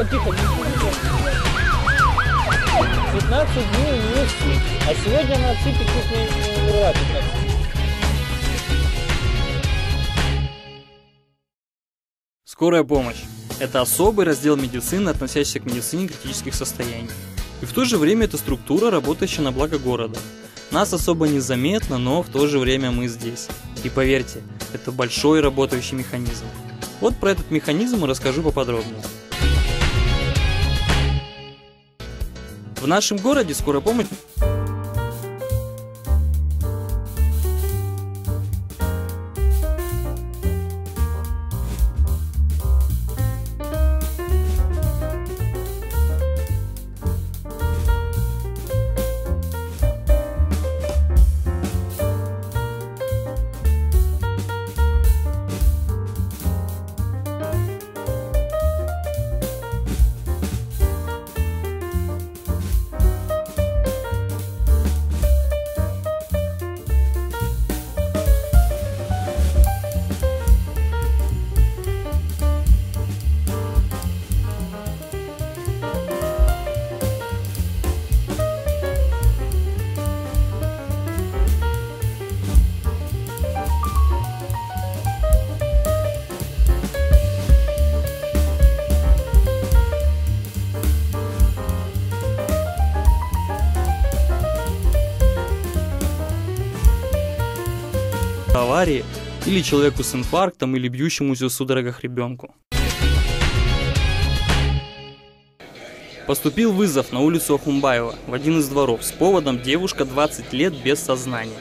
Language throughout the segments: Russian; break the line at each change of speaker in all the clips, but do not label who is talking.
Тихо, тихо, не шумите. 15 дней вместе, а сегодня она отсыпет чуть не, умерла 15 дней.
Скорая помощь – это особый раздел медицины, относящийся к медицине критических состояний. И в то же время это структура, работающая на благо города. Нас особо незаметно, но в то же время мы здесь. И поверьте, это большой работающий механизм. Вот про этот механизм и расскажу поподробнее. В нашем городе. Скорая помощь аварии или человеку с инфарктом или бьющемуся в судорогах ребенку. Поступил вызов на улицу Ахумбаева в один из дворов с поводом девушка 20 лет без сознания.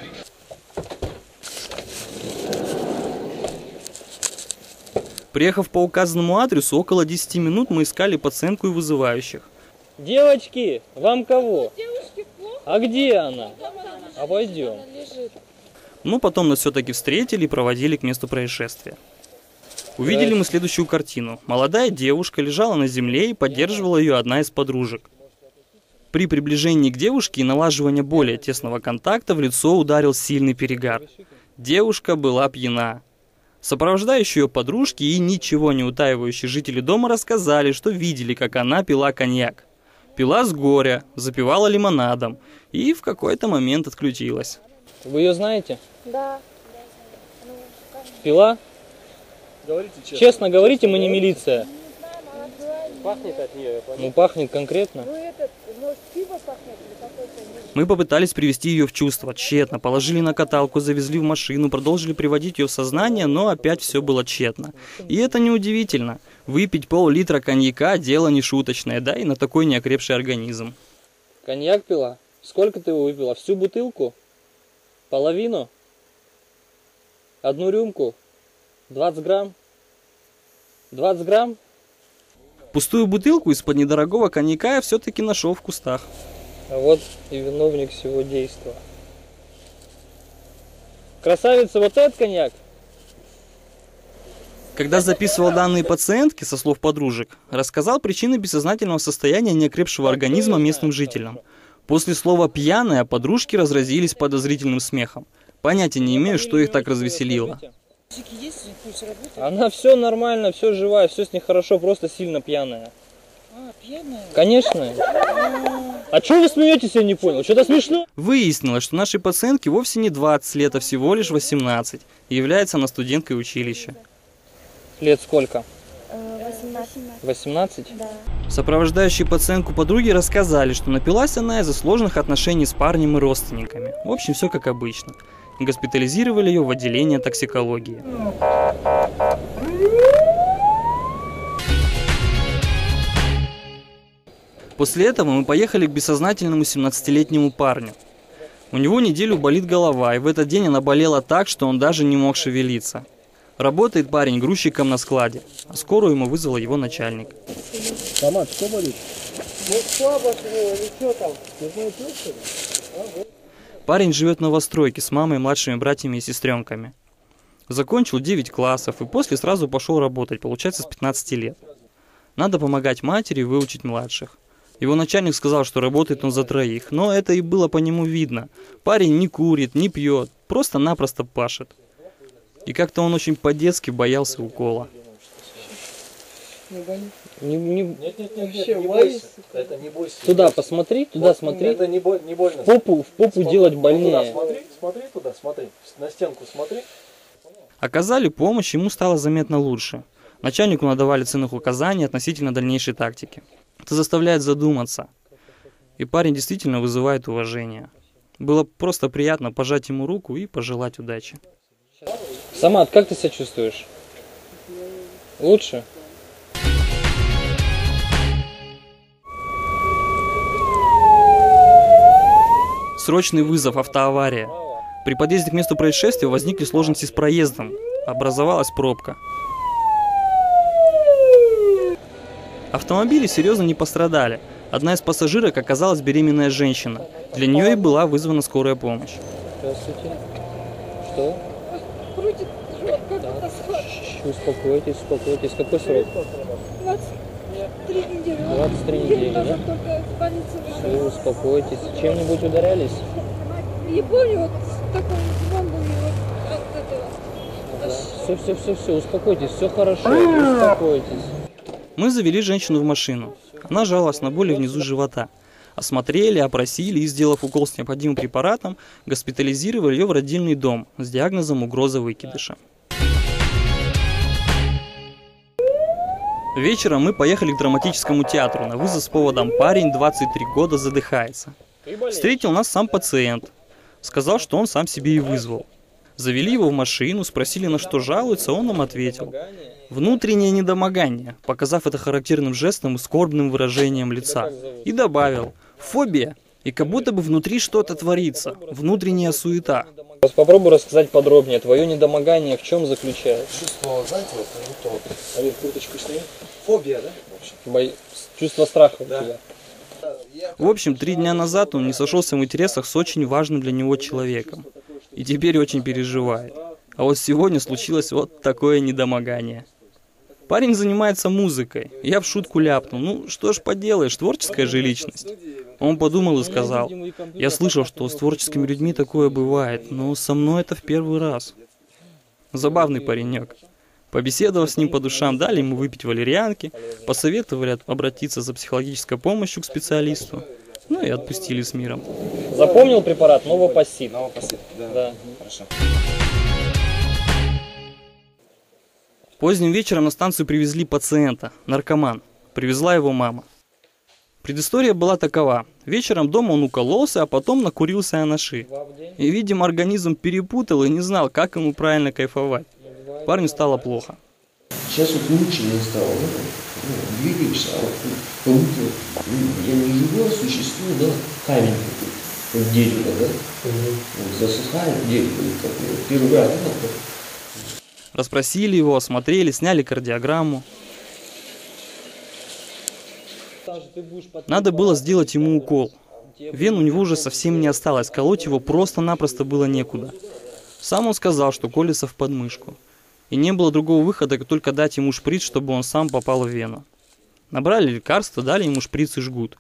Приехав по указанному адресу, около 10 минут мы искали пациентку и вызывающих.
Девочки, вам кого?
Девушке плохо,
А где она?
дома она
Обойдем.
лежит.
Но потом нас все-таки встретили и проводили к месту происшествия. Увидели мы следующую картину. Молодая девушка лежала на земле и поддерживала ее одна из подружек. При приближении к девушке и налаживании более тесного контакта в лицо ударил сильный перегар. Девушка была пьяна. Сопровождающие ее подружки и ничего не утаивающие жители дома рассказали, что видели, как она пила коньяк. Пила с горя, запивала лимонадом и в какой-то момент отключилась.
Вы ее знаете?
Да.
Пила?
Говорите честно.
Честно говорите, мы не милиция.
Пахнет от нее, я понял.
Ну, пахнет конкретно.
Ну
Мы попытались привести ее в чувство, тщетно. Положили на каталку, завезли в машину, продолжили приводить ее в сознание, но опять все было тщетно. И это неудивительно. Выпить пол-литра коньяка – дело не шуточное, да и на такой неокрепший организм.
Коньяк пила? Сколько ты его выпила? Всю бутылку? Половину? Одну рюмку? 20 грамм? 20 грамм?
Пустую бутылку из-под недорогого коньяка я все-таки нашел в кустах.
А вот и виновник всего действа. Красавица, вот этот коньяк?
Когда записывал данные пациентки, со слов подружек, рассказал причины бессознательного состояния неокрепшего организма местным жителям. После слова «пьяная» подружки разразились подозрительным смехом. Понятия не имею, что их так развеселило.
Она все нормально, все живая, все с ней хорошо, просто сильно пьяная.
А, пьяная?
Конечно. А что вы смеетесь, я не понял? Что-то смешно?
Выяснилось, что нашей пациентке вовсе не 20 лет, а всего лишь 18, и является она студенткой училища.
Лет сколько?
18.
18?
Да.
Сопровождающие пациентку подруги рассказали, что напилась она из-за сложных отношений с парнем и родственниками. В общем, все как обычно. Госпитализировали ее в отделение токсикологии. После этого мы поехали к бессознательному 17-летнему парню. У него неделю болит голова, и в этот день она болела так, что он даже не мог шевелиться. Работает парень грузчиком на складе, а скорую ему вызвал его начальник.
Томат, что болит?
Парень живет в новостройке с мамой, младшими братьями и сестренками. Закончил 9 классов и после сразу пошел работать, получается с 15 лет. Надо помогать матери выучить младших. Его начальник сказал, что работает он за троих, но это и было по нему видно. Парень не курит, не пьет, просто-напросто пашет. И как-то он очень по-детски боялся укола.
Не боюсь. Не, не...
Нет, нет, нет,
Вообще
не бойся. Это не бойся.
Туда посмотри, туда смотри.
Это не, бо- не больно.
В попу, в попу
Смотри,
делать
Туда
больнее.
смотри, смотри туда, смотри. На стенку смотри.
Оказали помощь, ему стало заметно лучше. Начальнику надавали ценных указаний относительно дальнейшей тактики. Это заставляет задуматься. И парень действительно вызывает уважение. Было просто приятно пожать ему руку и пожелать удачи.
Самат, как ты себя чувствуешь? Лучше?
Срочный вызов, автоавария. При подъезде к месту происшествия возникли сложности с проездом. Образовалась пробка. Автомобили серьезно не пострадали. Одна из пассажирок оказалась беременная женщина. Для нее и была вызвана скорая помощь.
Здравствуйте. Что?
Крутит живот, как
Да.
будто.
Успокойтесь, успокойтесь. Какой срок?
23 недели.
23
День
недели, да?
только в
Все, успокойтесь. Чем-нибудь ударялись?
Не помню, вот такой звон был и вот от этого.
Да. Все, все, все, все, успокойтесь, все хорошо, успокойтесь.
Мы завели женщину в машину. Она жаловалась на боли внизу живота. Осмотрели, опросили и, сделав укол с необходимым препаратом, госпитализировали ее в родильный дом с диагнозом угроза выкидыша. Вечером мы поехали к драматическому театру на вызов с поводом «Парень 23 года задыхается». Встретил нас сам пациент. Сказал, что он сам себе и вызвал. Завели его в машину, спросили, на что жалуется, он нам ответил. Внутреннее недомогание, показав это характерным жестом и скорбным выражением лица. И добавил, фобия, и как будто бы внутри что-то творится, внутренняя суета.
Попробуй рассказать подробнее, твое недомогание в чем заключается?
Чувство, знаете, вот, ну, то. Амир, курточку сними. Фобия, да? В общем.
Бо- Чувство страха у
Да.
тебя.
В общем, три дня назад он не сошелся в интересах с очень важным для него человеком. И теперь очень переживает. А вот сегодня случилось вот такое недомогание. Парень занимается музыкой. Я в шутку ляпнул. Ну, что ж поделаешь, творческая же личность. Он подумал и сказал. Я слышал, что с творческими людьми такое бывает, но со мной это в первый раз. Забавный паренек. Побеседовав с ним по душам, дали ему выпить валерьянки, посоветовали обратиться за психологической помощью к специалисту, ну и отпустили с миром.
Запомнил препарат Новопассив?
Новопассив, да.
Да.
Хорошо.
Поздним вечером на станцию привезли пациента, наркоман. Привезла его мама. Предыстория была такова. Вечером дома он укололся, а потом накурился анаши. И, видимо, организм перепутал и не знал, как ему правильно кайфовать. Парню стало плохо.
Сейчас вот лучше не стало, ну, двигаешься, а вот ну, как будто я не живое существо, да, камень какой-то, вот дерево, да, вот засыхает дерево, как первый раз, да,
Расспросили его, осмотрели, сняли кардиограмму. Надо было сделать ему укол. Вен у него уже совсем не осталось, колоть его просто-напросто было некуда. Сам он сказал, что колется в подмышку. И не было другого выхода, как только дать ему шприц, чтобы он сам попал в вену. Набрали лекарство, дали ему шприц и жгут.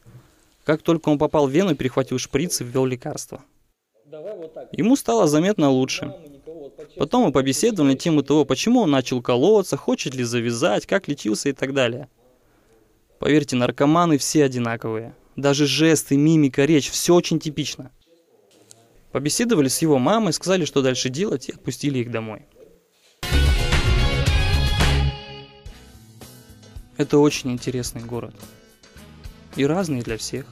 Как только он попал в вену, перехватил шприц и ввел лекарство. Ему стало заметно лучше. Потом мы побеседовали на тему того, почему он начал колоться, хочет ли завязать, как лечился и так далее. Поверьте, наркоманы все одинаковые. Даже жесты, мимика, речь, все очень типично. Побеседовали с его мамой, сказали, что дальше делать, и отпустили их домой. Это очень интересный город. И разный для всех.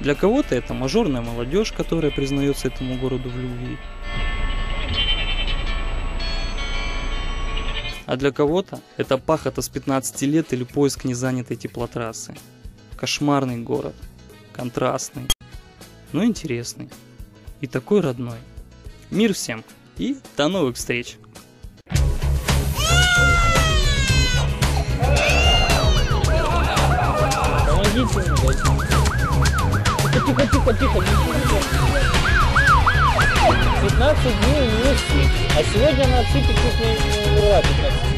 Для кого-то это мажорная молодежь, которая признается этому городу в любви. А для кого-то это пахота с 15 лет или поиск незанятой теплотрассы. Кошмарный город. Контрастный. Но интересный. И такой родной. Мир всем. И до новых встреч.
Помогите мне. Тихо, тихо, тихо, тихо, не шумите. 15 дней вместе, а сегодня она отсыпет чуть не умерла 15